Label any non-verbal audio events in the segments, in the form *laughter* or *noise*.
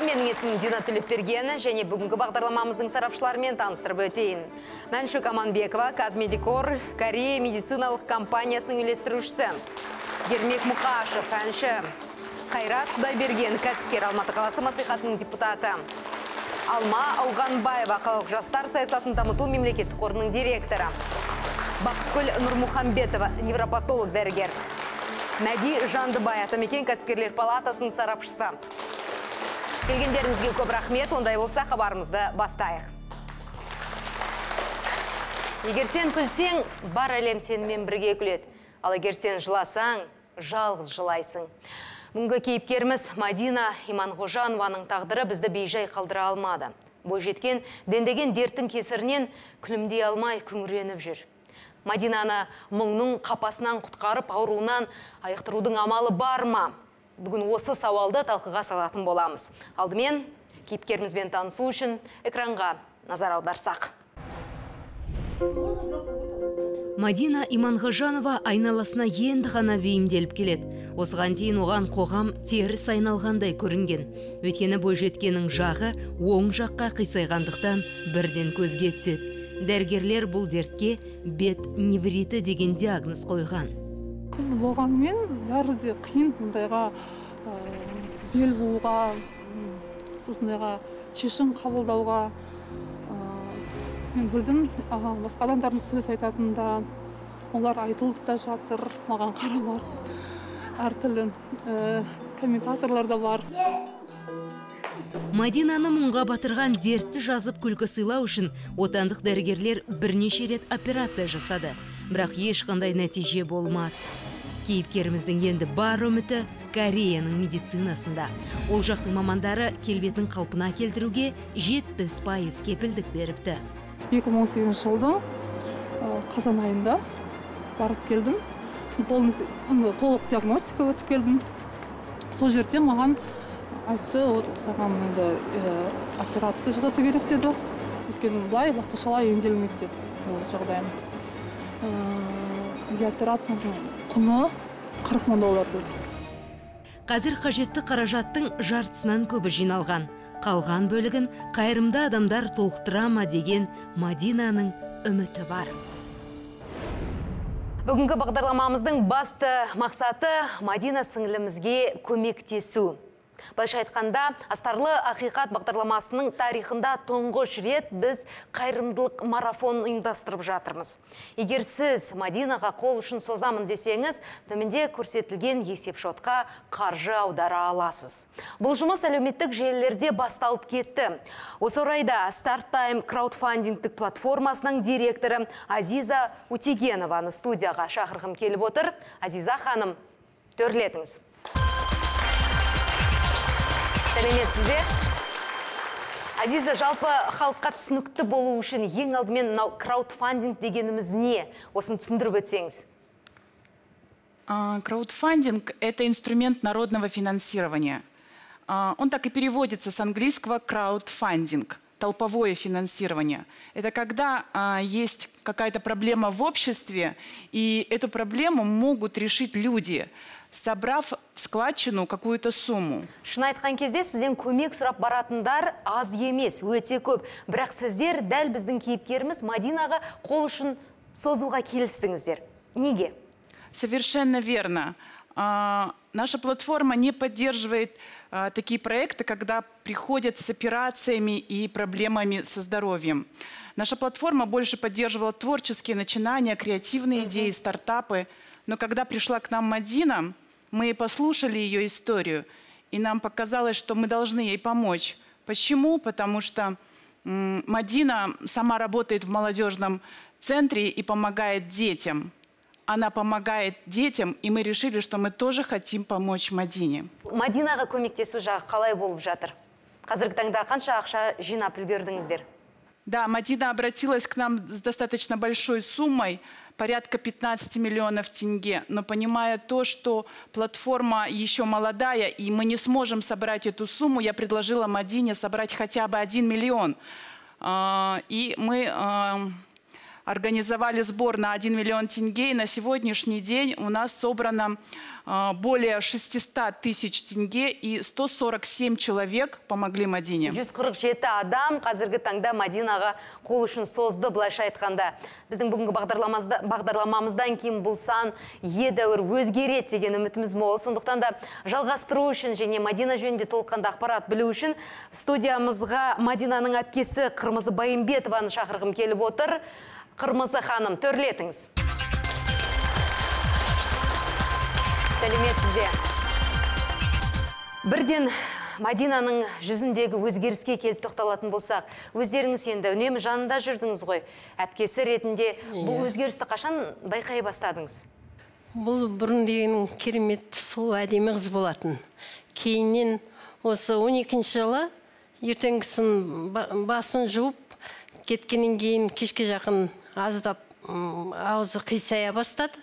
Менің есімім Дина Түліпбергені және бүгінгі бағдарламамыздың сарапшыларымен таныстырып өтейін. Мәншүк Аманбекова, Казмедикор, Корея медициналық компаниясының үйлестірушісі. Ермек Мұқашев, әнші. Қайрат Құдайберген, кәсіпкер Алматы қаласы мәслихатының депутаты. Алма Ауғанбаева, қалалық жастар саясатын дамыту мемлекеттік қорының директоры. Бақытгүл Нұрмұхамбетова, невропатолог дәрігер. Мәди Жандыбай Атамекен кәсіпкерлер палатасының сарапшысы. Келгендеріңізге көп рахмет, ондай болса хабарымызды бастайық. Егер сен күлсең, бар әлем сенімен бірге күледі. Ал егер сен жыласаң, жалғыз жылайсың. Бүгінгі кейіпкеріміз Мадина Иманғожанованың тағдыры бізді бейжай қалдыра алмады. Бойжеткен дендеген дерттің кесірінен күлімдей алмай күңіреніп жүр. Мадинаны мұңның қапасынан құтқарып ауруынан айықтырудың амалы бар ма? Бүгін осы сауалды талқыға салатын боламыз. Алдымен кейіпкерімізбен танысу үшін экранға назар аударсақ. Мадина Иманғажанова айналасына енді ғана бейімделіп келеді. Осыған дейін оған қоғам теріс айналғандай көрінген. Өйткені бойжеткеннің жағы оң жаққа қисайғандықтан бірден көзге түседі дәрігерлер бұл дертке бет невриті деген диагноз қойған қыз болғанмен бәрі де қиын мұндайға бел бууға осындайға шешім қабылдауға мен білдім. Басқа адамдардың сөз айтатынында олар айтылып та жатыр маған қарамас. Әртүрлі комментаторлар да бар. Мадинаны мұңға батырған дертті жазып күлкі сыйлау үшін отандық дәрігерлер бірнеше рет операция жасады. Бірақ ешқандай нәтиже болмады. Кейіпкеріміздің енді бар үміті Кореяның медицинасында. Ол жақтың мамандары келбетін қалпына келтіруге 70 пайыз кепілдік беріпті. 2018 жылдың қазан айында барып келдім. толық диагностика өтіп келдім. Сол жерде маған айтты вот саған енді операция жасату керек деді өйткені былай басқашалай емделмейді деді бұл жағдайым и операцияның құны? Қырық мың доллар деді. Қазір қажетті қаражаттың жартысынан көбі жиналған. Қалған бөлігін қайырымды адамдар толықтыра ма деген мадинаның үміті бар. Бүгінгі бағдарламамыздың басты мақсаты Мадина сіңілімізге көмектесу. Былайша айтқанда, Астарлы ақиқат бағдарламасының тарихында тұңғыш рет біз қайырымдылық марафон ұйымдастырып жатырмыз. Егер сіз Мадинаға қол үшін созамын десеңіз, төменде көрсетілген есепшотқа қаржы аудара аласыз. Бұл жұмыс әлеуметтік желілерде басталып кетті. Осы орайда StartTime краудфандингтік платформасының директоры Азиза Утигенованы студияға шақырғым келіп отыр. Азиза ханым, төрлетіңіз сәлеметсіз бе азиза жалпы халыққа түсінікті болу үшін ең алдымен мынау краудфандинг дегеніміз не осын түсіндіріп өтсеңіз краудфандинг – это инструмент народного финансирования. Он так и переводится с английского краудфандинг – толповое финансирование. Это когда а, есть какая-то проблема в обществе, и эту проблему могут решить люди – собрав в складчину какую-то сумму шын айтқан кезде сізден көмек сұрап баратындар аз емес өте көп бірақ сіздер дәл біздің кейіпкеріміз мадинаға қол үшін созуға келістіңіздер неге совершенно верно а, наша платформа не поддерживает а, такие проекты когда приходят с операциями и проблемами со здоровьем наша платформа больше поддерживала творческие начинания креативные идеи стартапы но когда пришла к нам Мадина, мы послушали ее историю, и нам показалось, что мы должны ей помочь. Почему? Потому что Мадина сама работает в молодежном центре и помогает детям. Она помогает детям, и мы решили, что мы тоже хотим помочь Мадине. Мадинаға көмектесу жағы қалай болып жатыр? Қазіргі таңда қанша ақша жинап үлгердіңіздер? Да, Мадина обратилась к нам с достаточно большой суммой – порядка 15 миллионов тенге. Но понимая то, что платформа еще молодая, и мы не сможем собрать эту сумму, я предложила Мадине собрать хотя бы 1 миллион. А, и мы а, организовали сбор на 1 миллион тенге. И на сегодняшний день у нас собрано более 600 тысяч тенге и 147 человек помогли Мадине. 147 адам қазіргі таңда Мадинаға қол үшін созды былайша айтқанда. Біздің бүгінгі бағдарламамызда- бағдарламамыздан кейін бұл сан едәуір өзгереді деген үмітіміз мол. Сондықтан да жалғастыру үшін және Мадина жөнінде толыққанды ақпарат білу үшін студиямызға Мадинаның әпкесі Қырмызы Байымбетованы шақырғым келіп отыр. Қырмызы ханым, төрлетіңіз. Сәлеметсіз бе? Бірден Мадинаның жүзіндегі өзгеріске келіп тоқталатын болсақ, өздеріңіз енді үнемі жанында жүрдіңіз ғой. Әпкесі ретінде бұл өзгерісті қашан байқай бастадыңыз? бұл бұрын деген керемет сұлу әдемі қыз болатын кейіннен осы 12 жылы ертеңгісін ба- басын жуып кеткеннен кейін кешке жақын аздап аузы қисая бастады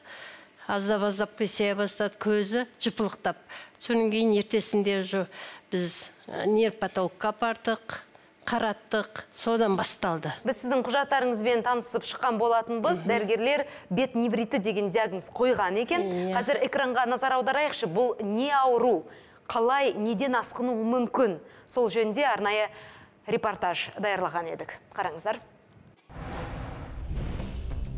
аздап аздап қисая бастады көзі жыпылықтап содан кейін ертесінде уже біз ә, нейропатологқа бардық қараттық содан басталды Біз сіздің құжаттарыңызбен танысып шыққан болатынбыз. Дәрігерлер бет невриті деген диагноз қойған екен. Иә. Қазір экранға назар аударайықшы. Бұл не ауру? Қалай, неден асқынуы мүмкін? Сол жөнінде арнайы репортаж даярлаған едік. Қараңыздар.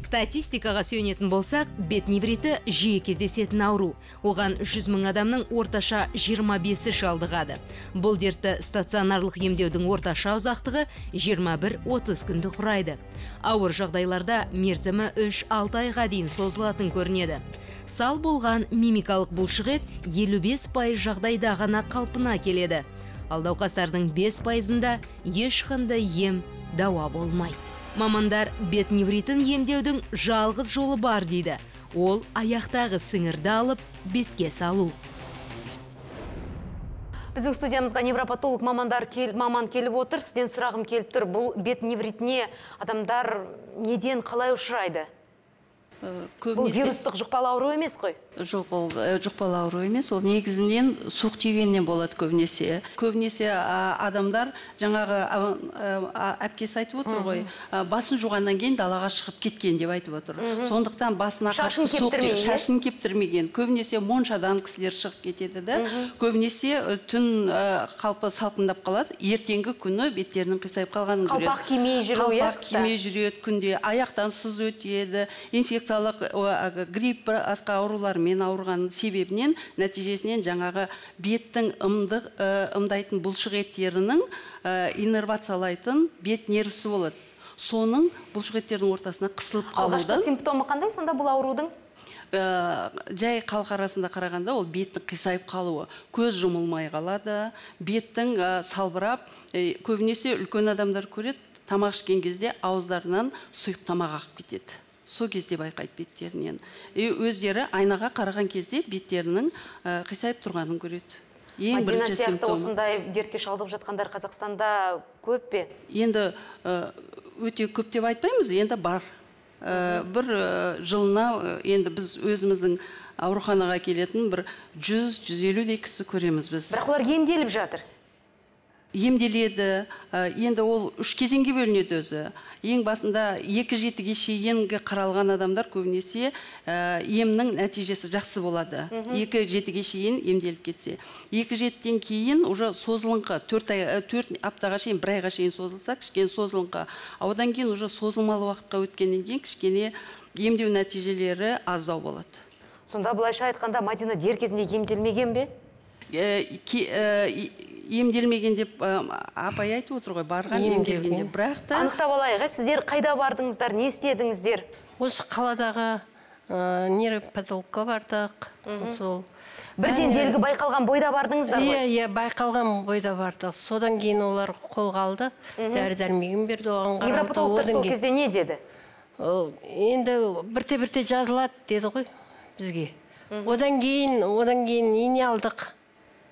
Статистикаға сүйенетін болсақ, бет невриті жиі кездесетін ауру. Оған 100 мың адамның орташа 25-і шалдығады. Бұл дертті стационарлық емдеудің орташа ұзақтығы 21-30 күнді құрайды. Ауыр жағдайларда мерзімі 3-6 айға дейін созылатын көрінеді. Сал болған мимикалық бұлшықет 55 жағдайда ғана қалпына келеді. Ал науқастардың 5 пайызында ешқандай ем дауа болмайды. Мамандар бет невритін емдеудің жалғыз жолы бар дейді. Ол аяқтағы сіңірді алып бетке салу. Біздің студиямызға невропатолог мамандар кел, маман келіп отыр. Сізден сұрағым келіп тұр. Бұл бет невритіне адамдар неден қалай ұшырайды? Бұл көбінесе вирустық жұқпалы ауру емес қой. Жоқ ол ә, жұқпалы ауру емес ол негізінен суық тигеннен болады көбінесе. Көбінесе адамдар жаңағы әпкесі айтып отыр ғой басын жуғаннан кейін далаға шығып кеткен деп айтып отыр. Сондықтан басына Шашын кептірмеген, шашын кептірмеген. Көбінесе моншадан кісілер шығып кетеді да. Көбінесе түн қалпы салқындап қалады. Ертеңгі күні беттерінің қисайып қалғанын көреді. Қалпақ кимей жүру, иә, қалпақ кимей жүреді күнде. Аяқтан сыз өтеді. Инфекциялық грипп басқа аурулармен ауырған себебінен нәтижесінен жаңағы беттің ымдық ә, ымдайтын бұлшық еттерінің ә, иннервациялайтын бет нервісі болады. Соның бұлшық еттердің ортасына қысылып Алғашқы қалудан симптомы қандай? Сонда бұл аурудың? ә, жай халық арасында қарағанда ол беттің қисайып қалуы. Көз жұмылмай қалады беттің ә, салбырап ә, көбінесе үлкен адамдар көреді тамақ ішкен кезде ауыздарынан сұйық тамақ ағып кетеді. Сол кезде байқайды беттерінен. И өздері айнаға қараған кезде беттерінің ә, қисайып тұрғанын көреді. Ең Мадина бірінші сияқты симптомы. осындай дертке шалдығып жатқандар Қазақстанда көп пе? енді ә, өте көп деп айтпаймыз енді бар. Ә, бір жылына енді біз өзіміздің ауруханаға келетін бір 100-150 кісі көреміз біз. Бірақ олар емделіп жатыр. Емделеді. Ә, енді ол үш кезеңге бөлінеді өзі. Ең басында екі жетіге шейінгі қаралған адамдар көбінесе ә, емнің нәтижесі жақсы болады. Екі жетіге шейін емделіп кетсе. Екі жетіден кейін уже созылыңқы төрт ай ә, төрт аптаға шейін бір айға шейін созылса кішкене созылыңқы а одан кейін уже созылмалы уақытқа өткеннен кейін кішкене емдеу нәтижелері аздау болады. Сонда былайша айтқанда Мадина дер кезінде емделмеген бе? Емделмеген деп апай айтып отыр ғой барған Емделген. деп бірақ та Анықтап алайық, ә, сіздер қайда бардыңыздар, не істедіңіздер? осы қаладағы ә, нейропатологқа бардық. Сол. Бірден белгі байқалған бойда бардыңыздар иә ғой. иә байқалған бойда бардық. Содан кейін олар қолға алды дәрі дәрмегін берді оған Невропатологтар сол кезде не деді? Ол енді бірте бірте жазылады деді ғой бізге. Одан кейін одан кейін ине алдық.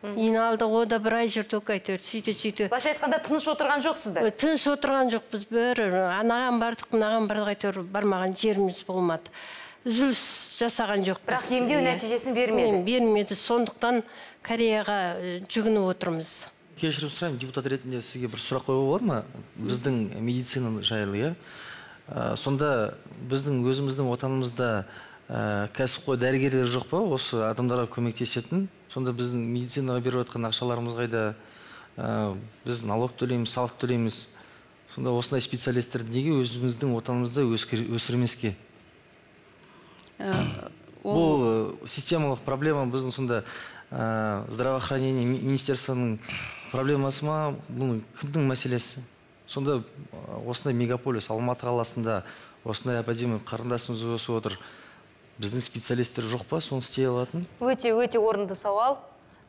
Ине алдық о да бір ай жүрдік әйтеуір сөйте сөйте Былайша айтқанда тыныш отырған жоқсыздар. тыныш отырған жоқпыз бір анаған бардық мынаған бардық әйтеуір бармаған жеріміз болмады. Үзіліс жасаған жоқпыз. Бірақ емдеу Иә. нәтижесін бермеді. бермеді. Сондықтан кореяға жүгініп отырмыз. Кешірім сұраймын депутат ретінде сізге бір сұрақ қоюға болады ма? Біздің медицина жайлы иә? Ә, сонда біздің өзіміздің отанымызда ә, кәсіпқой дәрігерлер жоқ па? Осы адамдарға көмектесетін сонда біздің медицинаға беріп жатқан ақшаларымыз қайда? Ә, біз налог төлейміз салық төлейміз. Сонда осындай специалистерді неге өзіміздің отанымызда өсірмеске? Бұл ә, системалық проблема біздің сонда ә, здравоохранение ми- министерствоның проблемасы ма? Бұл кімнің мәселесі? Сонда ә, осындай мегаполис алматы қаласында осындай академик қарындасымыз өсіп отыр. Біздің специалисттер жоқ па соны істей алатын? Өте өте орынды сауал.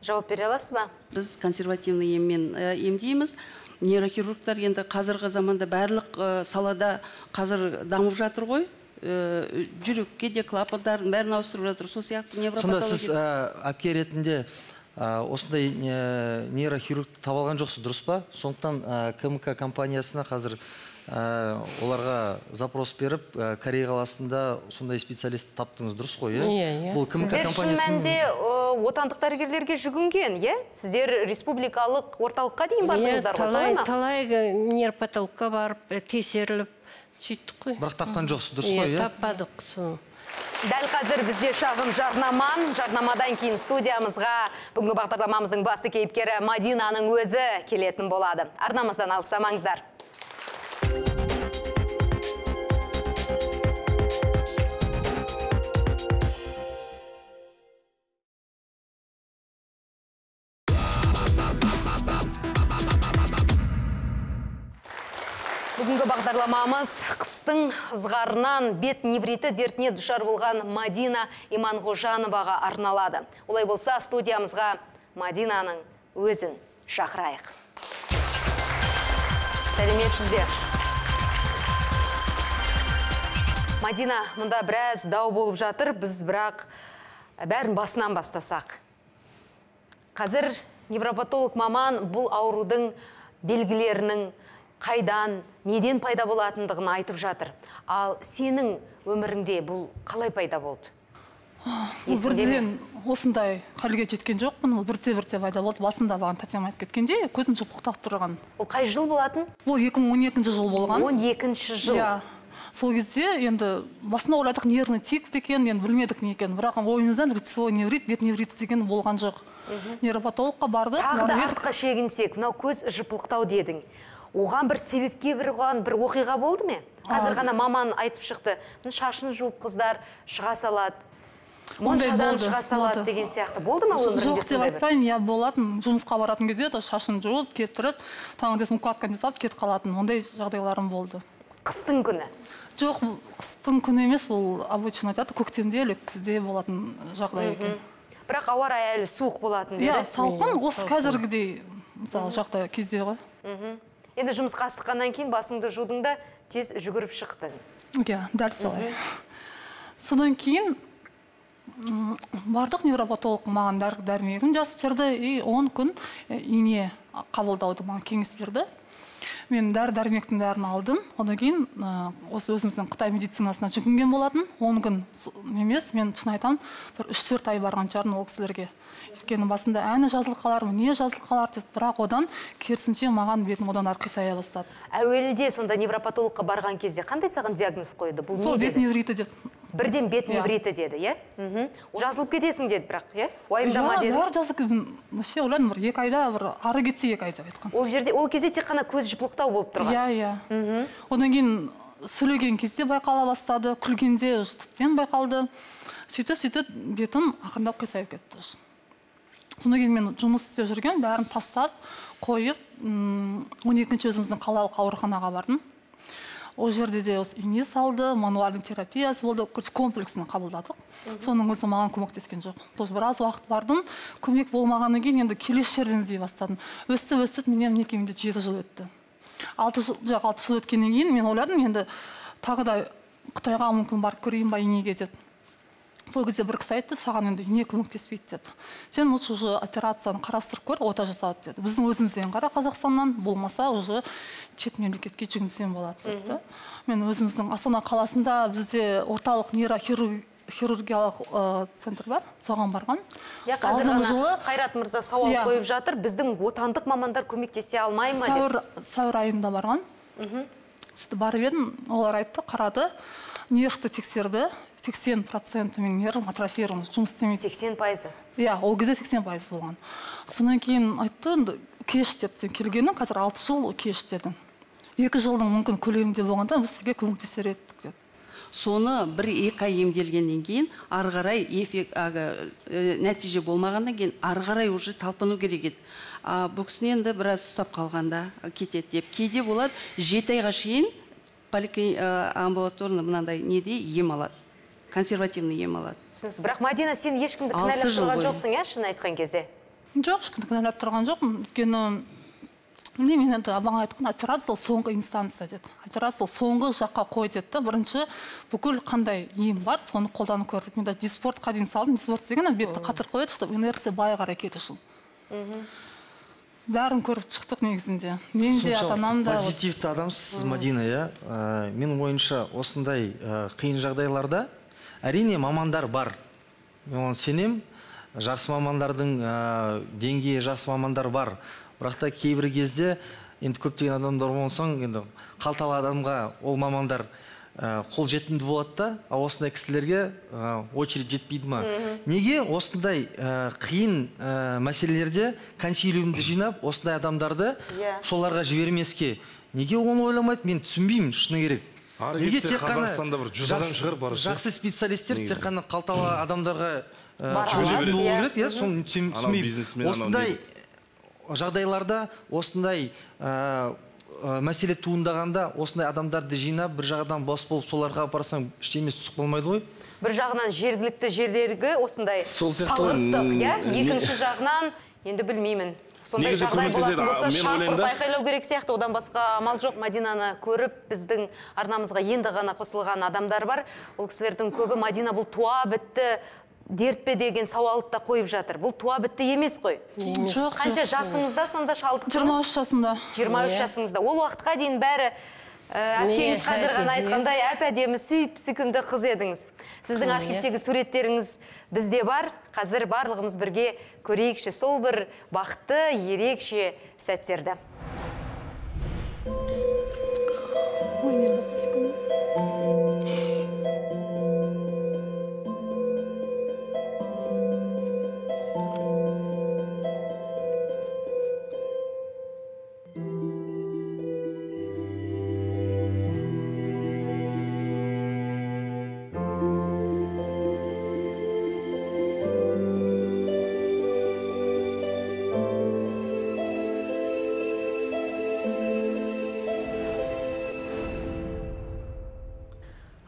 Жауап бере аласыз ба? Біз консервативный еммен ә, емдейміз. Нейрохирургтар енді қазіргі заманда барлық ә, салада қазір дамып жатыр ғой. Ә, жүрекке де клапандардың бәрін ауыстырып жатыр. Сол сияқты сонда сіз ә, әпке ретінде ә, осындай ә, нейрохирургті таба алған жоқсыз дұрыс па? Сондықтан ә, кмк компаниясына қазір ә, оларға запрос беріп ә, корея қаласында сондай специалистті таптыңыз дұрыс қой иә? Иә, иә. бұл кмк сіздер шын компаниясының мәнінде э, отандық дәрігерлерге жүгінген иә? Сіздер республикалық орталыққа дейін Иә, бардыңыздар ғой солай талай ма? талай нейропатологқа барып ә, тексеріліп сөйттік қой. Бірақ тапқан жоқсыз дұрыс қой иә таппадық соны дәл қазір бізде шағын жарнама жарнамадан кейін студиямызға бүгінгі бағдарламамыздың басты кейіпкері мадинаның өзі келетін болады. Арнамыздан алыстамаңыздар. Бағдарламамыз қыстың ызғарынан бет невриті дертіне душар болған Мадина Иманғожановаға арналады. Олай болса студиямызға Мадинаның өзін шақырайық. Сәлеметсіз бе? Мадина, мұнда біраз дау болып жатыр, біз бірақ бәрін басынан бастасақ. Қазір невропатолог маман бұл аурудың белгілерінің қайдан, неден пайда болатындығын айтып жатыр. Ал сенің өміріңде бұл қалай пайда болды? бірден осындай халге жеткен жоқпын ол бірте бірте пайда болды басында маған тәтем айтып кеткенде көзім жыпылықтап тұрған Ол қай жыл болатын? бұл 2012 жыл болған 12 жыл. иә сол кезде енді басында ойладық нервный тик екен енді білмедік не екенін бірақ ойымыздан лицевой неврит бет невриті деген болған жоқ нейропатологқа бардық Тағы да артқа шегінсек, мынау көз жыпылықтау дедің. Оған бір себепке бір оған бір оқиға болды ме? Қазір ғана маман айтып шықты. Шашын жуып қыздар шыға салады. Моншадан шыға салады деген сияқты. Болды ма жоқ деп айтпаймын. Иә болатын жұмысқа баратын кезде то шашын жуып кетіріп таңертең укладканы жасап кетіп қалатын. Ондай жағдайларым болды. Қыстың күні. жоқ қыстың күні емес бұл обычно айтады көктемде или күзде болатын жағдай екен. Бірақ ауа райы әлі суық болатын иә салқын осы қазіргідей мысалы жағдай кезде ғой. Енді жұмысқа асыққаннан кейін басыңды жудың да тез жүгіріп шықтың. иә дәл солай. Содан кейін бардық невропатолог маған дәрі дәрмегін жазып берді и он күн э, ине қабылдауды маған кеңес берді. Мен дәрі дәрмектің бәрін алдым. Одан кейін ә, осы өзіміздің қытай медицинасына жүгінген болатын. Он күн емес мен шын айтамын бір үш төрт ай барған шығармын ол кісілерге. Өйткені басында әні жазылып қалар не жазылып қалар деп бірақ одан керісінше маған бетім одан ары қисая бастады Әуелде сонда невропатологқа барған кезде қандай саған диагноз қойды? Бұл сол бет невриті деп Бірден бет Иә. невриті деді, иә? Жазылып кетесің деді бірақ, иә? Уайымдама иә деді. бәрі жазып вообще ойладым бір екі айда бір ары кетсе екі ай деп айтқан Ол жерде ол кезде тек қана көз жыпылықтау болып тұрған. иә иә одан кейін сөйлеген кезде байқала бастады күлгенде тіптен байқалды сөйтіп сөйтіп бетім ақырындап қисайып кетті содан кейін мен жұмыс істеп жүрген бәрін тастап қойып он екінші өзіміздің қалалық ауруханаға бардым. Ол жерде де осы ине салды мануальный терапиясы болды короче комплексно қабылдадық. Соның өзі маған көмектескен жоқ. Тоже біраз уақыт бардым көмек болмағаннан кейін енді келесі жерден іздей бастадым. Өстіп өстіп менен мінекей жеті жыл өтті. Алты жыл жоқ алты жыл өткеннен кейін мен ойладым енді тағы да қытайға мүмкін барып көрейін ба инеге деп. Сол кезде бір кісі айтты саған енді ине көмектеспейді деді. Сен лучше уже операцияны қарастырып көр ота жасауды деді. Біздің өзімізден қара қазақстаннан болмаса уже шет мемлекетке жүгінсең болады деді. Да. мен өзіміздің астана қаласында бізде орталық нейрохирургиялық ә, центр бар соған барған. Иә қазір жылы қайрат мырза сауал Иә. қойып жатыр. Біздің отандық мамандар көмектесе алмай ма деп? Сәуір сәуір айында барған. Сөйтіп барып едім олар айтты қарады нервті тексерді. Сексен проценті менің нервім атрофирован жұмыс істемейді. Сексен пайызы? Иә ол кезде сексен пайыз болған. Содан кейін айтты енді кеш деп сен келгенің қазір алты жыл кеш деді екі жылдың мүмкін көлемінде болғанда біз сізге көмектесер едік деді. Соны бір екі ай емделгеннен кейін ары қарай эффект әлгі, ә, нәтиже болмағаннан кейін ары қарай уже талпыну керек еді. А бұл кісіні енді біраз ұстап қалғанда кетеді деп. Кейде болады жеті айға шейін поликли- ә, амбулаторный мынандай неде ем алады. Консервативный ем алады түсінікті бірақ мадина сен ешкімді кінәлап тұрған жоқсың иә шын айтқан кезде? Жоқ ешкімді кінәлап тұрған жоқпын. Өйткені білмеймін енді абаң айтқан операция ол соңғы инстанция деді. Операция ол соңғы жаққа қой деді да. Бірінші бүкіл қандай ем бар соны қолданып көр деді мен даже диспортқа дейін салдым. Диспорт деген ана бетті қатырып қояды чтобы инерция былай қарай кету үшін бәрін көріп шықтық негізінде. Мен де ата анам да позитивті адамсыз сіз мадина иә. Ә, менің ойымша осындай ә, қиын жағдайларда әрине мамандар бар. Мен оған сенем жақсы мамандардың ә, деңгейі жақсы мамандар бар. Бірақ та кейбір кезде енді көптеген адамдар болсаң енді қалталы адамға ол мамандар ә, қол жетімді болады да ал осындай кісілерге ә, очередь жетпейді ма? Неге осындай ә, қиын ә, мәселелерде консилиумды жинап осындай адамдарды Иә. соларға жібермеске? Неге оны ойламайды? Мен түсінбеймін шыны керек. Неге кетсе тек қана Қазақстанда бір жүз адам жақсы- шығар специалисттер тек қана қалталы адамдарға болу иә. керек иә соны түсінбеймін осындай не жағдайларда осындай ә, мәселе туындағанда осындай адамдарды жинап бір жағадан бос болып соларға апарсаң ештеңесі түсіп қалмайды ғой. бір жағынан жергілікті жерлерге осындай салғырттық иә? Екінші жағынан енді білмеймін. Сондай жағдай болатын болса айқайлау керек сияқты. Одан басқа амал жоқ. Мадинаны көріп біздің арнамызға енді ғана қосылған адамдар бар. Ол кісілердің көбі мадина бұл туа бітті дерт пе деген сауалды да қойып жатыр. Бұл туа бітті емес қой жоқ қанша жасыңызда сонда шалдықтыңыз жиырма үш жасында 23 жасыңызда. Ол уақытқа дейін бәрі ә, әпкеңіз қазір ғана айтқандай әп әдемі сүйіп сүйкімді қыз едіңіз. Сіздің архивтегі суреттеріңіз бізде бар. Қазір барлығымыз бірге көрейікші. Сол бір бақытты ерекше сәттерді. Ой,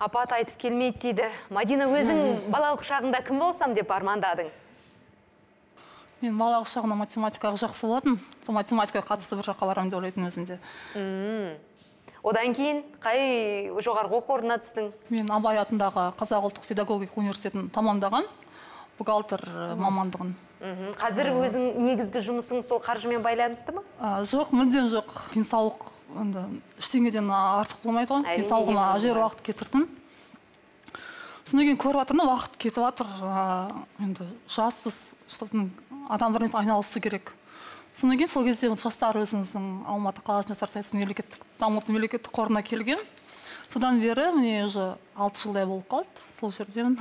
апат айтып келмейді дейді. Мадина өзің балалық шағыңда кім болсам деп армандадың? Мен балалық шағымда математикаға жақсы болатын сол математикаға қатысты бір жаққа барамын деп ойлайтынмын өзімде. Одан кейін қай жоғарғы оқу орнына түстің? Мен абай атындағы қазақ ұлттық педагогика университетін тамамдаған бухгалтер э, мамандығын. Қазір өзің негізгі жұмысың сол қаржымен байланысты ма? А, жоқ мүлдем жоқ. Денсаулық енді ештеңеден артық болмайды ғой денсаулығыма әжер уақыт кетірдім. Содан кейін көріп жатырмын да уақыт кетіп жатыр енді жаспыз. Что-то адам бірнәрсе айналысу керек. Содан кейін сол кезде жастар өзіміздің алматы қаласының жастар саясаты мемлекеттік дамыту мемлекеттік қорына келген содан бері міне уже алты жылдай болып қалды сол жердемін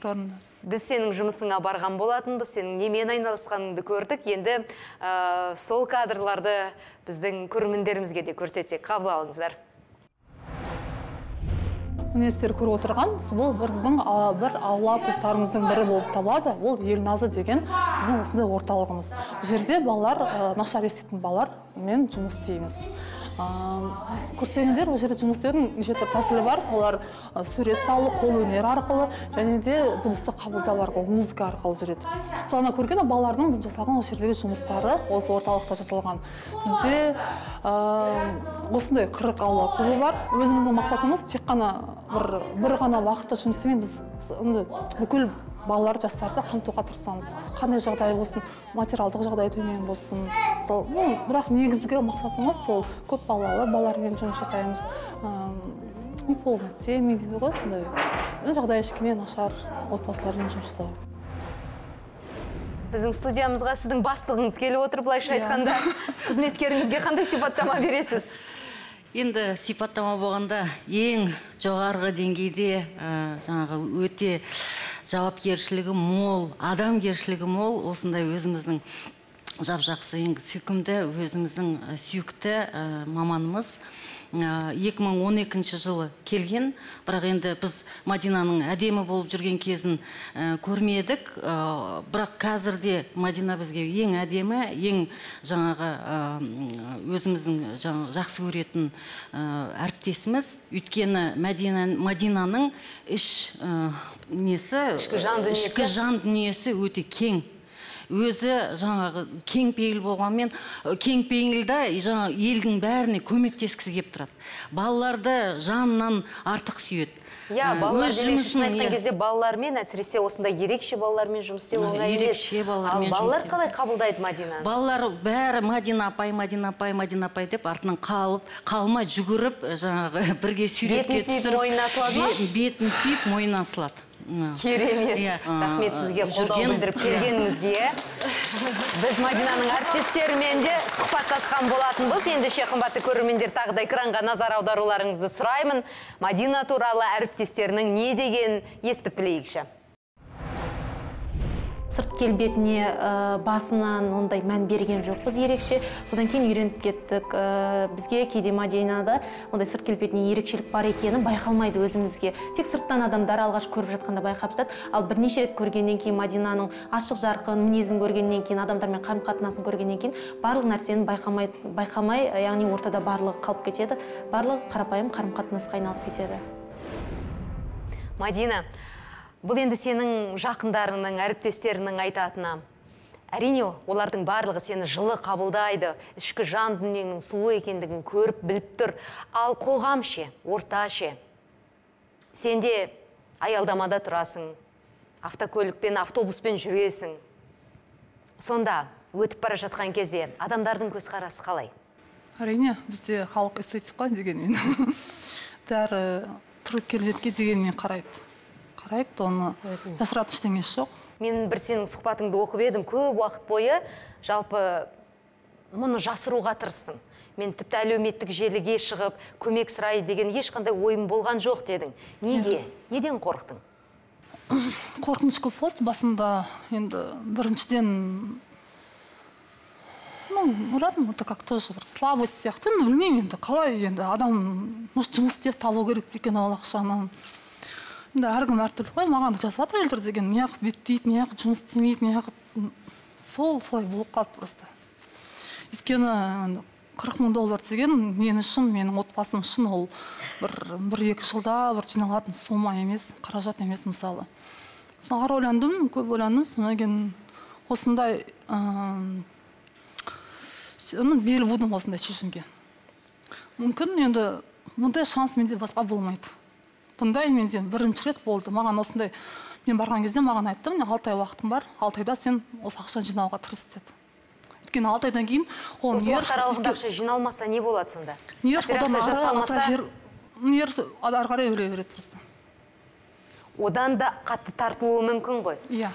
біз сенің жұмысыңа барған болатынбыз сенің немен айналысқаныңды көрдік. Енді ә, сол кадрларды біздің көрермендерімізге де көрсетсек қабыл алыңыздар. Міне сіздер көріп отырған бұл біздің бір аула клубтарымыздың бірі болып табылады. Ол елназы деген біздің осындай орталығымыз. Бұл жерде балалар ә, нашар еститін балалармен жұмыс істейміз. Көрсеңіздер бұл жерде жұмыс істеудің неше түрлі тәсілі бар. Олар сурет салу қолөнер арқылы және де дыбысты қабылдау арқылы музыка арқылы жүреді. Сол ана көрген балалардың біз жасаған осы жердегі жұмыстары осы орталықта жасалған. Бізде осындай қырық аула клубы бар. Өзіміздің мақсатымыз тек қана бір бір ғана уақытта жұмыс істемей біз бүкіл балалар жастарды қамтуға тырысамыз. Қандай жағдай болсын материалдық жағдай төмен болсын. Сол ну, бірақ негізгі мақсатымыз сол көп балалы балалармен жұмыс жасаймыз. Ыыы неполная семьи дейді ғой сондай. Ну, жағдайы кішкене нашар отбасылармен жұмыс жасау. Біздің студиямызға сіздің бастығыңыз келіп отыр былайша Иә. айтқанда. Қызметкеріңізге қандай сипаттама бересіз? Енді сипаттама болғанда ең жоғарғы деңгейде ә, жаңағы өте жауапкершілігі мол адамгершілігі мол осындай өзіміздің жап жақсы ең сүйкімді өзіміздің сүйікті ә, маманымыз ә, 2012 жылы келген. Бірақ енді біз мадинаның әдемі болып жүрген кезін ә, көрмедік. Ә, бірақ қазірде мадина бізге ең әдемі ең жаңағы өзіміздің жаңағы жақсы көретін әріптесіміз. Өйткені мадинаның іш несі Ішкі жан дүниесі? ішкі жан дүниесі өте кең өзі жаңағы кең пейіл болғанмен кең пейілда жаңағы елдің бәріне көмектескісі келіп тұрады балаларды жанынан артық сүйеді Иә, балалар жұмысын, айтқан иә. кезде балалармен әсіресе осындай ерекше балалармен жұмыс істеу оңай емес. ерекше балалармен Ал балалар қалай қабылдайды Мадинаны? балалар бәрі мадина апай мадина апай мадина апай деп артынан қалып қалмай жүгіріп жаңағы *laughs* бірге суретке түсіріп бетін сүйіп мойнына салады. Керемет. Иә. Рахмет сізге қолдау білдіріп келгеніңізге. Біз Мадинаның әріптестерімен де сұхбаттасқан болатынбыз. Ендеше қымбатты көрермендер тағы да экранға назар аударуларыңызды сұраймын. Мадина туралы әріптестерінің не деген естіп білейікші. Сырт келбетіне басынан ондай мән берген жоқпыз ерекше. Содан кейін үйреніп кеттік. Бізге кейде мадинада ондай сырт келбетіне ерекшелік бар екені байқалмайды өзімізге. Тек сырттан адамдар алғаш көріп жатқанда байқап жатады. Ал бірнеше рет көргеннен кейін мадинаның ашық жарқын мінезін көргеннен кейін адамдармен қарым қатынасын көргеннен кейін барлық нәрсені байқамай, байқамай яғни ортада барлығы қалып кетеді. Барлығы қарапайым қарым қатынасқа айналып кетеді. Мадина, бұл енді сенің жақындарының, әріптестерінің айтатыны. Әрине, олардың барлығы сені жылы қабылдайды, ішкі жан дүниеңнің сұлу екендігін көріп біліп тұр. Ал қоғам ше, орта ше. Сен де аялдамада тұрасың, автокөлікпен, автобуспен жүресің. Сонда өтіп бара жатқан кезде адамдардың көзқарасы қалай? әрине бізде халық эстетик қой дегенмен *laughs* бәрі түрі келбетке дегенмен қарайды қарайды оны жасыратын ештеңесі жоқ. Мен бір сенің сұхбатыңды оқып едім көп уақыт бойы жалпы мұны жасыруға тырыстың мен тіпті әлеуметтік желіге шығып көмек сұрайды деген ешқандай ойым болған жоқ дедің. Неге? Неден қорықтың? *coughs* Қорқыныш көп болды. Басында енді біріншіден ну ойладым это как тоже бір слабость сияқты. Енді білмеймін енді қалай енді адам может жұмыс істеп табу керек екен ол ақшаны. Енді әркім әртүрлі ғой маған жазып жатыр елдер деген. Неғып бүйтпейді неғып жұмыс істемейді неғып сол солай болып қалды просто. Өйткені қырық мың доллар деген мен үшін менің отбасым үшін ол бір бір екі жылда бір жиналатын сумма емес қаражат емес мысалы. Сосын ары ойландым көп ойландым содан кейін осындай ыыы, бел будым осындай шешімге. Мүмкін енді мұндай шанс менде басқа болмайды. Бұндай менде бірінші рет болды маған осындай мен барған кезде маған айтты міне алты ай уақытың бар алты айда сен осы ақшаны жинауға тырыс деді өйткені алты айдан кейін ол осы уақыт аралығында ақша жиналмаса не болады сонда нерв одан ары нерв ары қарай өре береді просто одан да қатты тартылуы мүмкін ғой иә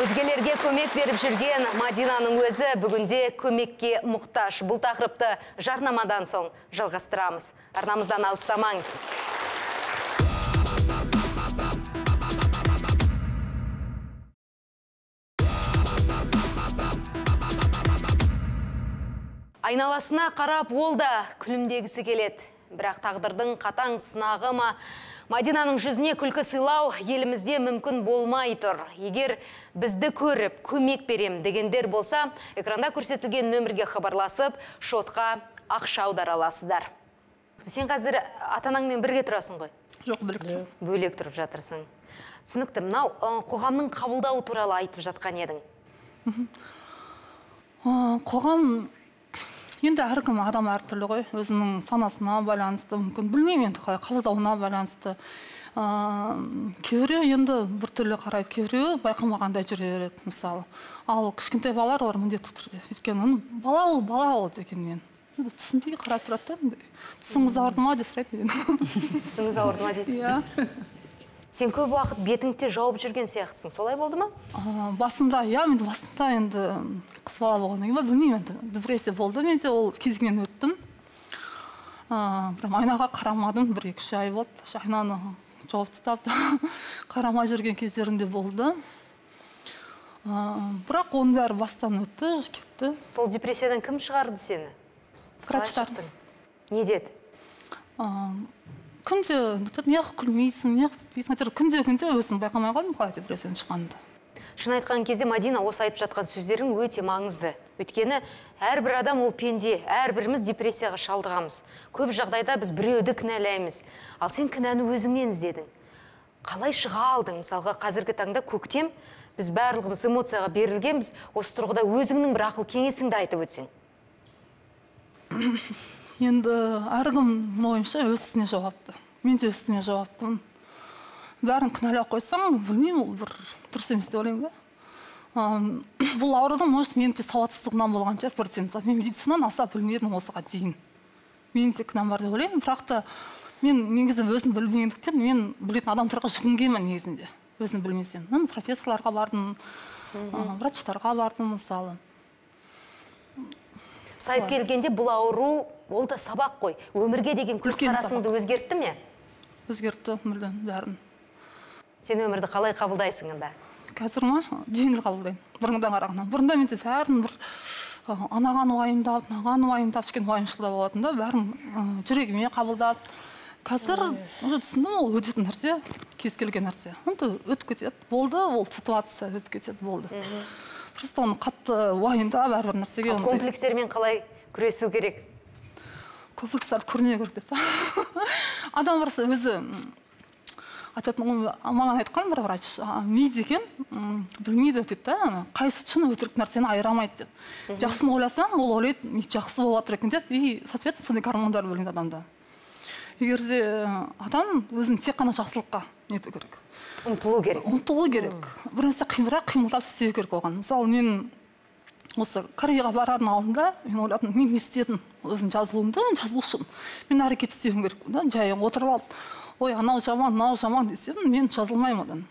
Өзгелерге көмек беріп жүрген Мадинаның өзі бүгінде көмекке мұқтаж. Бұл тақырыпты жарнамадан соң жалғастырамыз. Арнамыздан алыстамаңыз. Айналасына қарап ол да күлімдегісі келеді. Бірақ тағдырдың қатаң сынағы ма, Мадинаның жүзіне күлкі сыйлау елімізде мүмкін болмай тұр. Егер бізді көріп, көмек берем дегендер болса, экранда көрсетілген нөмірге хабарласып, шотқа ақша аудара аласыздар. Сен қазір ата-анаңмен бірге тұрасың ғой? жоқ бөлек Бөлек тұрып жатырсың. Түсінікті, мынау қоғамның қабылдауы туралы айтып жатқан едің. Қоғам енді әркім адам әртүрлі ғой. Өзінің санасына байланысты мүмкін білмеймін енді қалай қабылдауына байланысты. Ыыы кейбіреу енді біртүрлі қарайды. Кейбіреуі байқамағандай жүре береді мысалы. Ал кішкентай балалар олар міндетті түрде. Өйткені бала ол бала ол дегенмен түсінбей қарап тұрады да тісіңіз ауырды ма деп сұрайды Тісіңіз ауырды ма дейді. иә. Сен көп уақыт бетіңді жауып жүрген сияқтысың. Солай болды ма? Aa, басында иә енді басында енді қыз бала болғаннан кейін ба білмеймін енді. Депрессия болды менде ол кезеңнен өттім. Ә, прям айнаға қарамадым бір екі үш ай болды. Айнаны жауып тастап *laughs* қарамай жүрген кездерім де болды. Ә, бірақ оның бәрі бастан өтті кетті. Сол депрессиядан кім шығарды сені? Врачтар. не деді? Ә, күнде неғып күлмейсің неғып бүйтпейсің әйтеуір күнде күнде өзім байқамай қалдым қалай депрессиядан шыққанымды шын айтқан кезде мадина осы айтып жатқан сөздерің өте маңызды. Өйткені әрбір адам ол пенде әрбіріміз депрессияға шалдығамыз. Көп жағдайда біз біреуді кінәлаймыз. Ал сен кінәні өзіңнен іздедің. Қалай шыға алдың? Мысалға қазіргі таңда көктем біз барлығымыз эмоцияға берілгенбіз. Осы тұрғыда өзіңнің бір ақыл кеңесіңді айтып өтсең. Енді әркімнің ойынша өз ісіне жауапты. Мен де өз ісіме жауаптымын. Бәрін кінәлап қойсам білмеймін ол бір дұрыс емес деп ойлаймын да. *coughs* Бұл аурудың может менің де сауатсыздығымнан болған шығар бірден мен медицинаны аса білмедім осыған дейін. Менің де кінәм бар деп ойлаймын. Бірақ та мен негізі өзім білмегендіктен мен білетін адамдарға жүгінгенмін негізінде. Өзім білмесем мен профессорларға бардым врачтарға бардым мысалы. Сайып келгенде бұл ауру ол да сабақ қой. Өмірге деген көзқарасыңды өзгертті ме? Өзгертті мүлдем бәрін. Сен өмірді қалай қабылдайсың онда? Қазір ма? Жеңіл қабылдаймын. Бұрынғыдан қарағанда. Бұрында менде бәрін бір анаған уайымдап мынаған уайымдап кішкене уайымшылдау болатын да бәрін жүрегіме қабылдап. Қазір уже түсіндім ол өтетін нәрсе кез келген нәрсе. Енді өтіп кетеді. Болды ол ситуация өтіп кетеді болды. Просто оны қатты уайымдап әрбір нәрсеге комплекстермен қалай күресу керек? Комплекстарды көрмеу керек деп *laughs* адам барса өзі айтатын маған айтқан бір врач а, ми деген м, білмейді дейді да ана қайсы шын өтірік нәрсені айыра алмайды деді жақсыны ойласаң ол ойлайды ми жақсы болып жатыр екен деді и соответственно сондай гормондар бөлінеді адамда. Егер де ы, адам өзін тек қана жақсылыққа нету керек. Ұмтылу керек. Ұмтылу керек. Бір нәрсе қиындырақ қимылдап істеу керек оған. Мысалы мен осы кореяға барардың алдында мен ойладым мен не істедім? Өзім жазылуымды жазылушымын. Мен әрекет істеуім керек да жай отырып алып ой анау жаман мынау жаман десем мен жазылмаймын одан.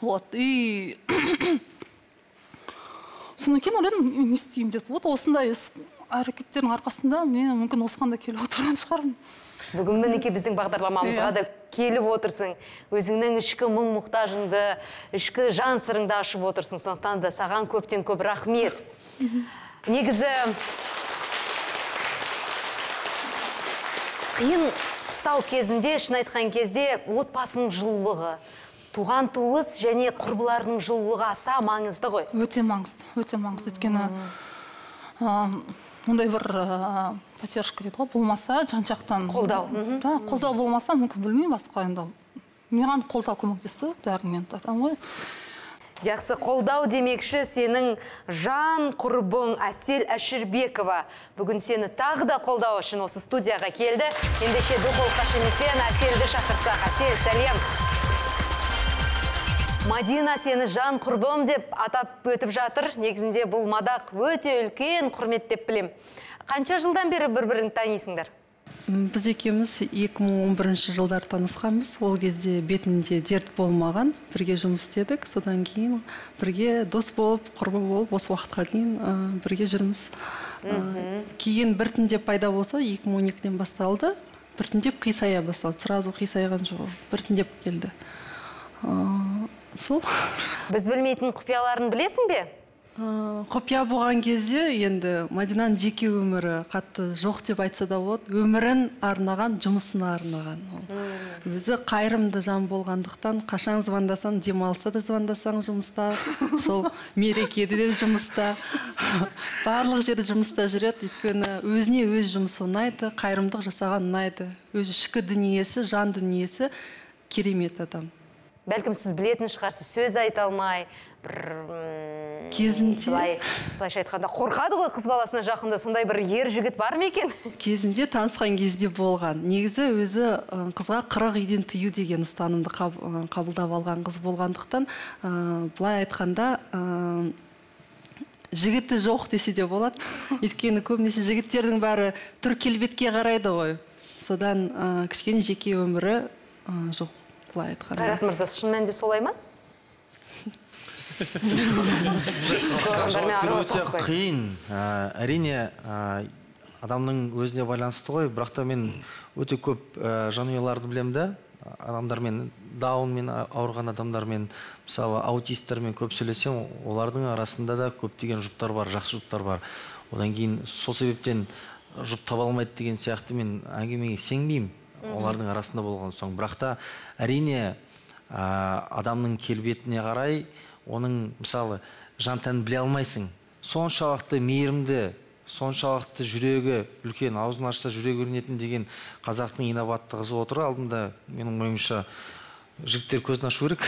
Вот и *coughs* содан кейін ойладым мен не істеймін деп. Вот осындай іс әрекеттердің арқасында мен мүмкін осыған да келіп отырған шығармын. Бүгін мінекей біздің бағдарламамызға Иә. да келіп отырсың. Өзіңнің ішкі мұң мұқтажыңды ішкі жан сырыңды ашып отырсың. Сондықтан да саған көптен көп рахмет. Негізі қиын қыстау кезінде шын айтқан кезде отбасының жылулығы туған туыс және құрбыларының жылулығы аса маңызды ғой. Өте маңызды өте маңызды. Өйткені ондай бір ы, поддержка дейді ғой болмаса жан жақтан Қолдау, да қолдау болмаса мүмкін білмеймін басқа енді маған қолдау көмектесті бәрінен айтамын ғой Жақсы қолдау демекші сенің жан құрбың Әсел Әшірбекова бүгін сені тағы да қолдау үшін осы студияға келді. Ендеше духол қошеметпен Әселді шақырсақ. Әсел, сәлем. Мадина сені жан құрбым деп атап өтіп жатыр. Негізінде бұл мадақ өте үлкен құрмет деп білем. Қанша жылдан бері бір-бірін танисыңдар? Біз екеуміз 2011 жылдары танысқанбыз. Ол кезде бетінде дерт болмаған бірге жұмыс істедік. Содан кейін бірге дос болып құрбы болып осы уақытқа дейін ә, бірге жүрміз. Ә, кейін біртіндеп пайда болса 2012-ден басталды. Біртіндеп қисая басталды. Сразу қисайған жоқ біртіндеп келді. Ә, сол. Біз білмейтін құпияларын білесің бе? Ә, құпия болған кезде енді мадинаның жеке өмірі қатты жоқ деп айтса да болады. Өмірін арнаған жұмысына арнаған ол. Өзі қайырымды жан болғандықтан қашан звондасаң демалыста да звондасаң жұмыста сол мерекеде де жұмыста *laughs* барлық жерде жұмыста жүреді. Өйткені өзіне өз жұмысы ұнайды қайырымдылық жасаған ұнайды. Өз ішкі дүниесі жан дүниесі керемет адам. Бәлкім сіз білетін шығарсыз, сөз айта алмай, бір Кезінде- былай былайша айтқанда қорқады ғой қыз баласына жақында сондай бір ер жігіт бар ма екен? Кезінде танысқан кезде болған. Негізі өзі қызға қырық үйден тыю деген ұстанымды қаб- қабылдап алған қыз болғандықтан ы, былай айтқанда ы, жігіті жоқ десе де болады. *laughs* Өйткені көбінесе жігіттердің бәрі түр келбетке қарайды ғой. Содан ы, кішкене жеке өмірі жоқ. Былай айтқанда қайрат мырза шын мәнінде солай ма? Жауап беру өте қиын Ә, әрине ә, адамның өзіне байланысты ғой бірақ та мен өте көп ә, жанұяларды білемін да адамдармен даунмен ауырған адамдармен мысалы аутистермен көп сөйлесем олардың арасында да көптеген жұптар бар жақсы жұптар бар. Одан кейін сол себептен жұп таба алмайды деген сияқты мен әңгімеге сенбеймін олардың арасында болған соң. Бірақ та әрине ә, адамның келбетіне қарай оның мысалы жан тәнін біле алмайсың. Соншалықты мейірімді соншалықты жүрегі үлкен аузын ашса жүрегі көрінетін деген қазақтың инабатты қызы отыр. Алдында менің ойымша жігіттер көзін ашу керек.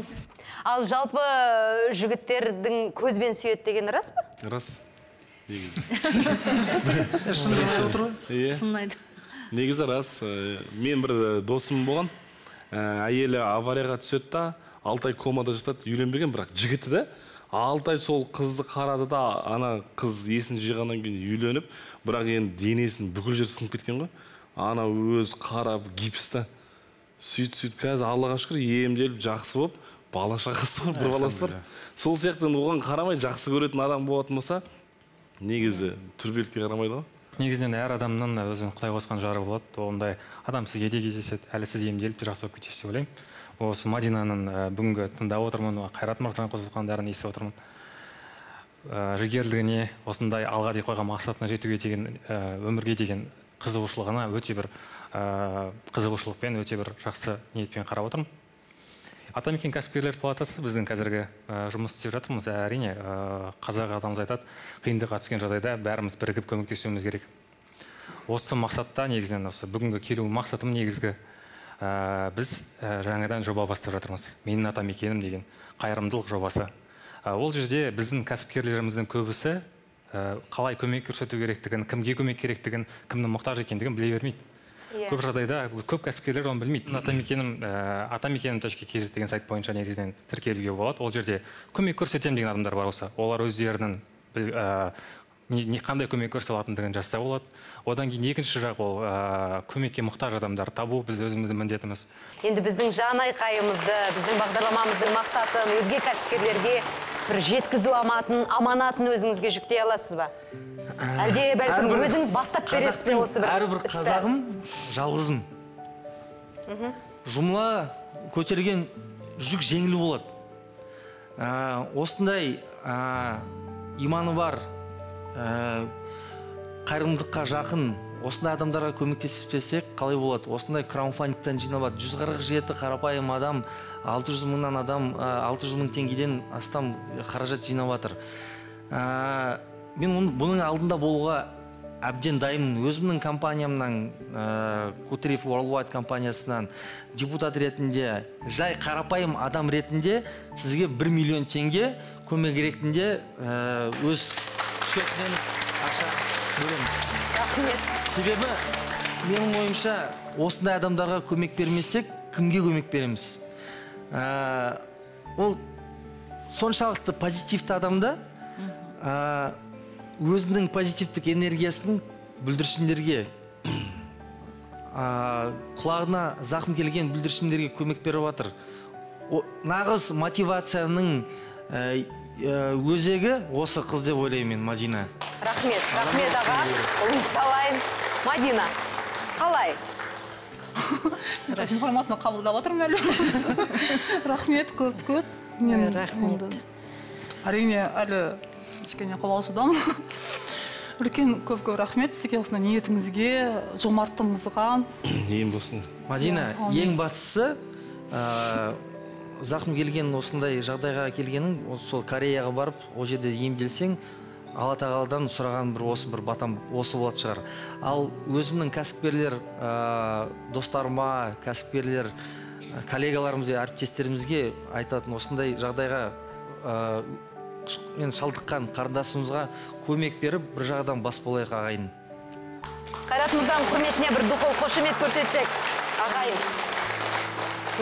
*laughs* Ал жалпы жігіттердің көзбен сүйеді деген рас па? Рас. *laughs* Негізі. Шынын айтып отыр ғой. Иә шынын айт негізі рас Э, мен бір э, досым болған. Э, әйелі аварияға түседі да алты ай комада жатады үйленбеген бірақ жігіті да алты ай сол қызды қарады да ана қыз есін жиғаннан кейін үйленіп бірақ енді денесінің бүкіл жері сынып кеткен ғой. Ана өзі қарап гипста сөйтіп сөйтіп қазір аллаға шүкір емделіп жақсы болып бала шағасы бар бір баласы бар. Сол сияқты оған қарамай жақсы көретін адам болатын болса негізі түр белгіге қарамайды ғой. Негізінен әр адамның өзінің құдай қосқан жары болады. Ондай адам сізге де кездеседі әлі сіз емделіп жақсы болып кетесіз деп ойлаймын. Осы мадинаның ә, бүгінгі тыңдап отырмын қайрат мырзаның қосылғандарын естіп отырмын. Ә, жігерлігіне осындай алға деп қойған мақсатына жетуге деген ә, өмірге деген қызығушылығына өте бір ә, қызығушылықпен өте бір жақсы ниетпен қарап отырмын. Атамекен кәсіпкерлер палатасы біздің қазіргі ә, жұмыс істеп жатырмыз. Әрине ә, қазақ атамыз айтады қиындыққа түскен жағдайда бәріміз бірігіп көмектесуіміз керек. Осы мақсатта негізінен осы бүгінгі келу мақсатым негізгі ә, біз ә, жаңадан жоба бастап жатырмыз. Менің атамекенім деген қайырымдылық жобасы. Ә, ол жерде біздің кәсіпкерлеріміздің көбісі ә, қалай көмек көрсету керектігін кімге көмек керектігін кімнің мұқтаж екендігін біле бермейді. Иә. көп жағдайда көп кәсіпкерлер оны білмейді. Атамекенім ә, атамекенім точка кз деген сайт бойынша негізінен тіркелуге болады. Ол жерде көмек көрсетемін деген адамдар бар болса олар өздерінің ә, не, не- қандай көмек көрсете алатындығын жазса болады. Одан кейін екінші жақ ол ә, көмекке мұқтаж адамдар. Табу біз өзіміздің міндетіміз. Енді біздің жан айқайымызды біздің бағдарламамыздың мақсатын өзге кәсіпкерлерге бір жеткізу аматын аманатын өзіңізге жүктей аласыз ба? Әлде бәлкім Әрбір өзіңіз бастап бересіз бе осы бір әрбір қазағым жалғызым. Жұмыла көтерген жүк жеңіл болады. Ә, осындай ә, иманы бар ә, қайырымдылыққа жақын осындай адамдарға көмектеспесек қалай болады? Осындай краудфандингтан жинап алады жүз қырық жеті қарапайым адам алты жүз мыңнан адам алты жүз мың теңгеден астам қаражат жинап жатыр. Ә, мен бұның алдында болуға әбден дайынмын. Өзімнің компаниямнан ә, кутриф worldwide компаниясынан депутат ретінде жай қарапайым адам ретінде сізге бір миллион теңге көмек ретінде ә, өз счетымнан ақша бөлемін рахмет. Себебі менің ойымша осындай адамдарға көмек бермесек кімге көмек береміз? Ә, ол соншалықты позитивті адамда ә, өзінің позитивтік энергиясын бүлдіршіндерге ә, құлағына зақым келген бүлдіршіндерге көмек беріп жатыр нағыз мотивацияның ә, өзегі осы қыз деп ойлаймын мен мадина. Рахмет рахмет аға. ұлыңызды мадина қалай? Информацияны қабылдап отырмын әлі рахмет көп көп мен рахмет. әрине әлі кішкене қобалжудамын үлкен көп көп рахмет сізге осындай ниетіңізге жомарттығыңызға. Ем болсын. Мадина ең бастысы ә, зақым келген осындай жағдайға келгенің сол кореяға барып ол жерде емделсең алла тағаладан сұраған бір осы бір батам осы болатын шығар. Ал өзімнің кәсіпкерлер ә, достарыма кәсіпкерлер коллегаларымызға әріптестерімізге айтатын осындай жағдайға ә, шалдыққан қарындасымызға көмек беріп бір жағадан бас болайық ағайын. Қайрат мырзаның құрметіне бір дұқыл қошемет көрсетсек. Ағайын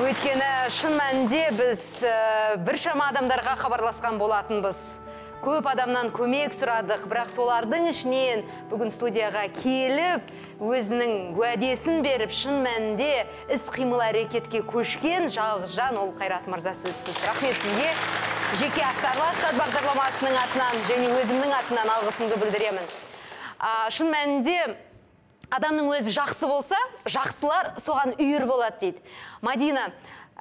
өйткені шын мәнінде біз ә, біршама адамдарға хабарласқан болатынбыз. Көп адамнан көмек сұрадық. Бірақ солардың ішінен бүгін студияға келіп өзінің уәдесін беріп шын мәнінде іс қимыл әрекетке көшкен жалғыз жан ол қайрат мырза сөзсіз. Рахмет сізге. Жеке астарлы асхат бағдарламасының атынан және өзімнің атынан алғысымды білдіремін. А, шын мәнінде адамның өзі жақсы болса жақсылар соған үйір болады дейді. Мадина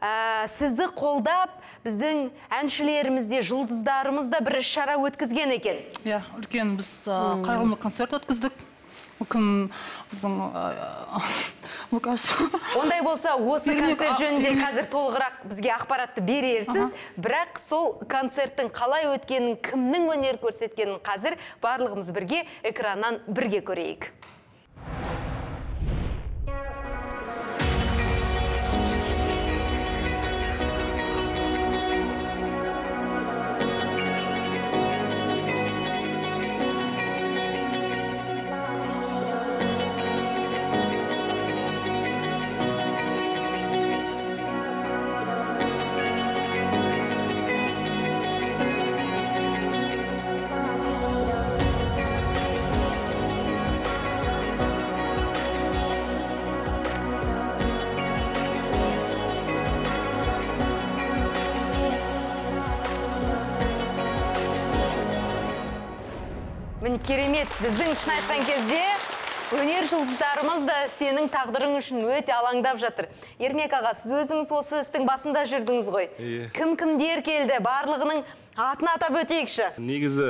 ә, сізді қолдап біздің әншілеріміз де жұлдыздарымыз да бір іс шара өткізген екен. Иә үлкен біз ә, қайырымдылық концерт өткіздік. Мүмкін біздің *laughs* ондай болса осы концерт жөнінде қазір толығырақ бізге ақпаратты берерсіз. Бірақ сол концерттің қалай өткенін кімнің өнер көрсеткенін қазір барлығымыз бірге экраннан бірге көрейік. Керемет біздің шын айтқан кезде өнер жұлдыздарымыз да сенің тағдырың үшін өте алаңдап жатыр. Ермек аға сіз өзіңіз осы істің басында жүрдіңіз ғой. Иә. кім кімдер келді? Барлығының атын атап өтейікші. Негізі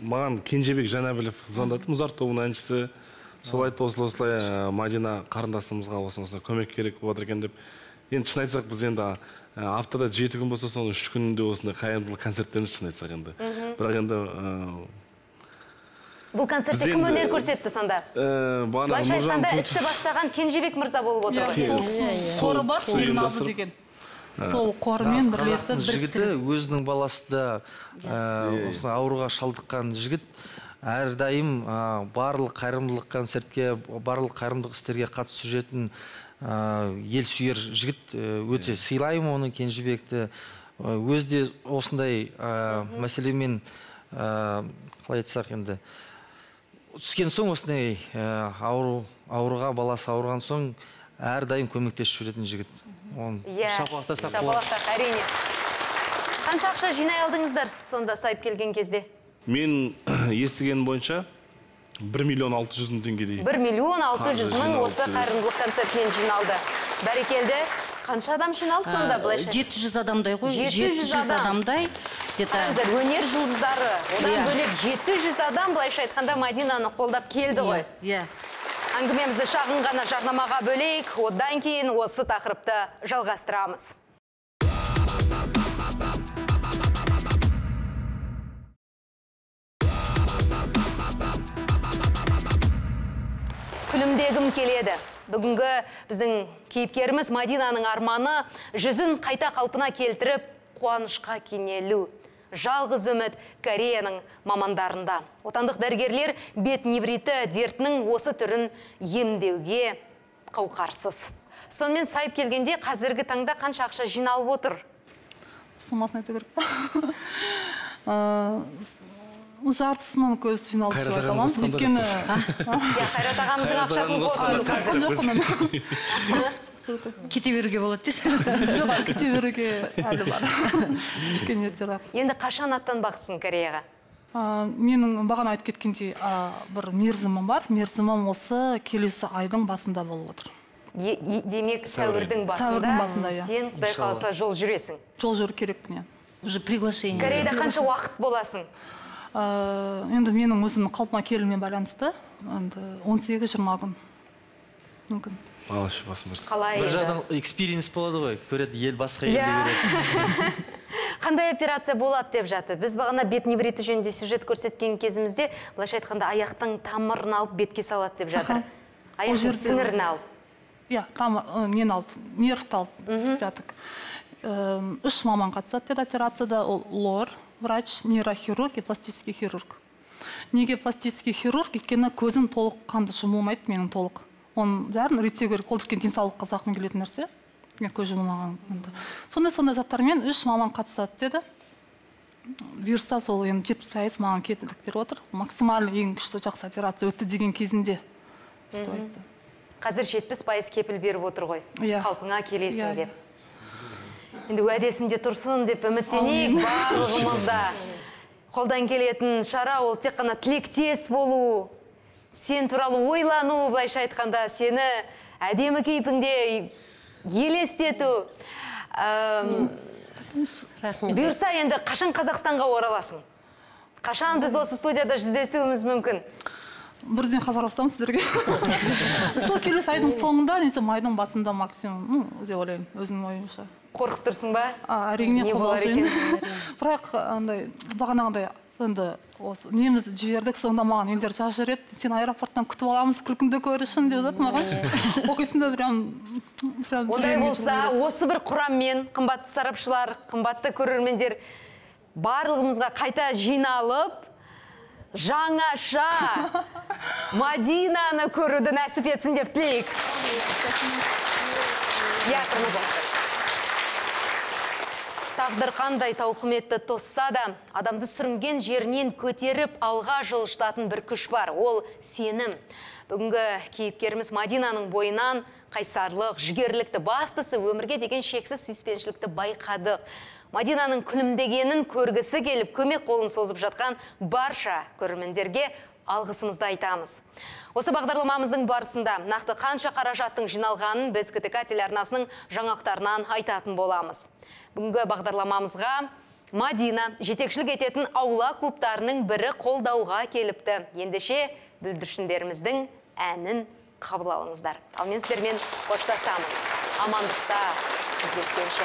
маған кенжебек жанәбілов звондады. Музарт тобының әншісі. Сол айтты осылай осылай ә, мадина қарындасымызға осындай осындай көмек керек болып жатыр екен деп. Енді шын айтсақ біз енді ә, аптада жеті күн болса соның үш күнінде осындай қайырымдылық концерттеріміз шын айтсақ енді. Бірақ енді ә, бұл концертте кім өнер көрсетті сонда? Бағанағы былайша айтқанда істі бастаған кенжебек мырза болып отыр. Қоры бар сол деген. Сол қорымен бірлесіп жігіті өзінің баласы да ә, осындай ауруға шалдыққан жігіт. Әрдайым барлық қайырымдылық концертке барлық қайырымдылық істерге қатысып жүретін ел сүйер жігіт өте сыйлаймын оны кенжебекті. Өзі де осындай мәселемен қалай айтсақ енді түскен соң осындай ә, ауру ауруға баласы ауырған соң әрдайым көмектесіп жүретін жігіт. Оны иә. шапалақтасақ шапалақтақ әрине. Қанша ақша жинай алдыңыздар сонда сайып келген кезде? Мен *coughs* естігенім бойынша бір миллион алты жүз мың теңгедей. Бір миллион алты жүз мың осы қайырымдылық концертінен жиналды. Бәрекелді. Қанша адам жиналды сонда былайша жеті жүз адамдай ғой жеті жүз жүз адам. адамдай. Қараңыздар өнер жұлдыздары. Одан Иә. бөлек жеті жүз адам былайша айтқанда мадинаны қолдап келді ғой. иә. Әңгімемізді шағын ғана жарнамаға бөлейік. Одан кейін осы тақырыпты жалғастырамыз. Күлімдегім келеді. Бүгінгі біздің кейіпкеріміз мадинаның арманы жүзін қайта қалпына келтіріп қуанышқа кенелу жалғыз үміт кореяның мамандарында. Отандық дәрігерлер бет невриті дертінің осы түрін емдеуге қауқарсыз. Сонымен сайып келгенде қазіргі таңда қанша ақша жиналып отыр? Сомасын айту керек. Па *laughs* жартысынан көбісі жиналды деп Қайрат айта аламыз өйткені қайрат ағамыздың ақшасын кете беруге болады десе жоқ кете беруге әлі бар кішкене ертерек енді қашан аттанбақсың кореяға менің бағана айтып кеткендей бір мерзімім бар. Мерзімім осы келесі айдың басында болып отыр. Демек сәуірдің басында, Сәуірдің басында, иә. сен құдай қаласа жол жүресің. Жол жүру керекпін иә уже приглашение. Кореяда қанша уақыт боласың? Енді менің өзімнің қалпыма келуіме байланысты енді он сегіз жиырма күн. Мүмкін ше басым бірсін қалай? Бір жағынан экспириенс болады ғой көреді ел басқа елде Иә. көреді. *laughs* Қандай операция болады деп жатыр? Біз бағана бет невриті жөнінде сюжет көрсеткен кезімізде былайша айтқанда аяқтың тамырын алып бетке салады деп жатыр. Аяқтың сіңірін алып. Иә тамыр нені алды нервті алды істедік Эм, үш маман қатысады деді операцияда ол лор. Врач нейрохирург и пластический хирург. Неге пластический хирург өйткені көзім толық қанды жұмылмайды менің толық. Оның бәрін реттеу керек. Ол өйткені денсаулыққа зақым келетін нәрсе. Мен көз жұмылмаған сондай сондай заттармен үш маман қатысады деді. Бұйырса сол енді жетпіс пайыз маған кепілдік беріп отыр. Максимально ең күшті жақсы операция өтті деген кезінде айтты. Қазір жетпіс пайыз кепіл беріп отыр ғой. Иә. қалпыңа келесің Иә, деп. Енді уәдесінде тұрсын деп үміттенейік Аумин. барлығымыз да қолдан келетін шара ол тек қана тілектес болу. Сен туралы ойлану былайша айтқанда сені әдемі кейпіңде елестету. Әм, бұйырса енді қашан қазақстанға ораласың? Қашан біз осы студияда жүздесуіміз мүмкін? Бірден хабарласамын сіздерге. *laughs* Сол келесі айдың соңында немесе майдың басында максимум ну, деп ойлаймын өзімнің ойымша. Қорқып тұрсың ба әрине екен? *laughs* бірақ андай бағанағыдай енді осы немізді жібердік сонда маған елдер шашыр еді. Сені аэропорттан күтіп аламыз күлкіңді көру үшін деп жатады маған. Ол кезінде прям прям ондай болса осы бір құраммен қымбатты сарапшылар қымбатты көрермендер барлығымызға қайта жиналып жаңаша *laughs* мадинаны көруді нәсіп етсін деп тілейік. Иә тұрмыз тағдыр қандай тауқыметті тосса да адамды сүрінген жерінен көтеріп алға жылжытатын бір күш бар ол сенім. Бүгінгі кейіпкеріміз мадинаның бойынан қайсарлық жігерлікті бастысы өмірге деген шексіз сүйіспеншілікті байқадық. Мадинаның күлімдегенін көргісі келіп көмек қолын созып жатқан барша көрермендерге алғысымызды айтамыз. Осы бағдарламамыздың барысында нақты қанша қаражаттың жиналғанын біз ктк телеарнасының жаңалықтарынан айтатын боламыз. Бүгінгі бағдарламамызға мадина жетекшілік ететін аула клубтарының бірі қолдауға келіпті. Ендеше бүлдіршіндеріміздің әнін қабыл алыңыздар. Ал мен сіздермен қоштасамын. Амандықта жүздескенше